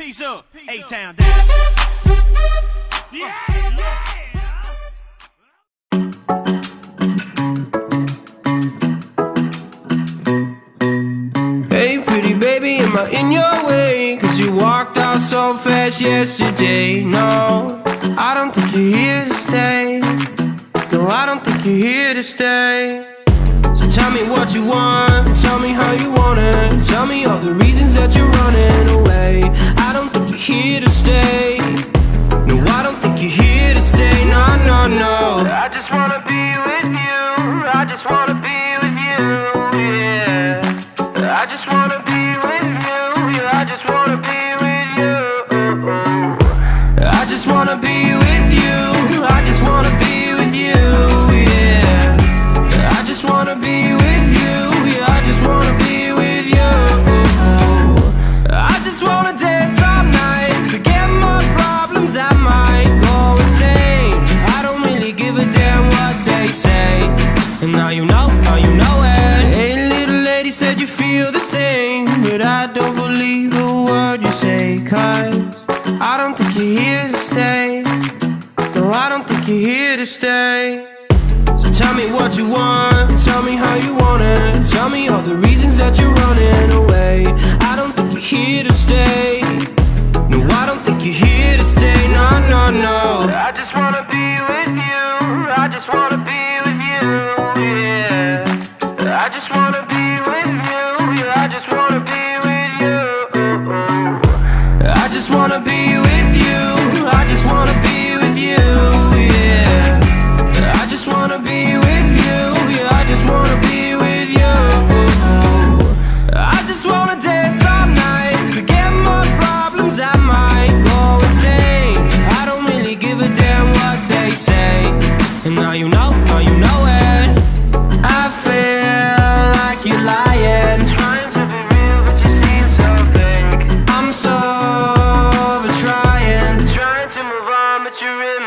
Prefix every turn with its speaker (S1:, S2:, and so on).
S1: Peace up, A-Town down. Yeah, yeah.
S2: Hey pretty baby, am I in your way? Cause you walked out so fast yesterday No, I don't think you're here to stay No, I don't think you're here to stay So tell me what you want, tell me how you want it Tell me all the reasons I just wanna be with you, yeah, I just wanna be with you. I just wanna be with you, I just wanna be with you, yeah. I just wanna be with you, yeah, I just wanna be with you. I just wanna dance all night, forget my problems, I might go insane. I don't really give a damn what they say. And now you know, now you know it Lady said you feel the same But I don't believe a word you say Cause I don't think you're here to stay. No, I don't think you're here to stay. So tell me what you want, tell me how you want it. Tell me all the reasons that you're running away. I don't think you're here to stay. No, I don't think you're here to stay, no, no, no. I just wanna be with you, I just wanna wanna be over trying Trying